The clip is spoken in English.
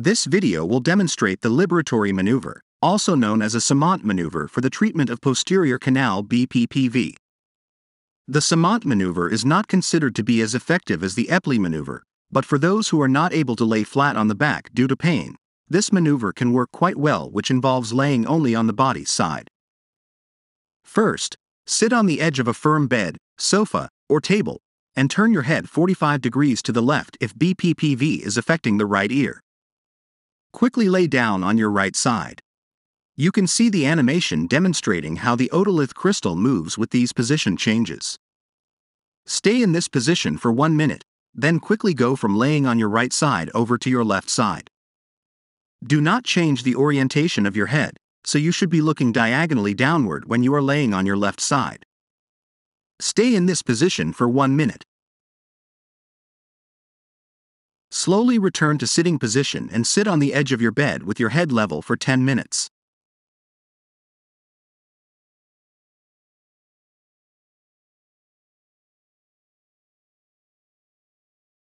This video will demonstrate the liberatory maneuver, also known as a Semont maneuver for the treatment of posterior canal BPPV. The Semont maneuver is not considered to be as effective as the Epley maneuver, but for those who are not able to lay flat on the back due to pain, this maneuver can work quite well which involves laying only on the body's side. First, sit on the edge of a firm bed, sofa, or table, and turn your head 45 degrees to the left if BPPV is affecting the right ear. Quickly lay down on your right side. You can see the animation demonstrating how the otolith crystal moves with these position changes. Stay in this position for one minute, then quickly go from laying on your right side over to your left side. Do not change the orientation of your head, so you should be looking diagonally downward when you are laying on your left side. Stay in this position for one minute. Slowly return to sitting position and sit on the edge of your bed with your head level for 10 minutes.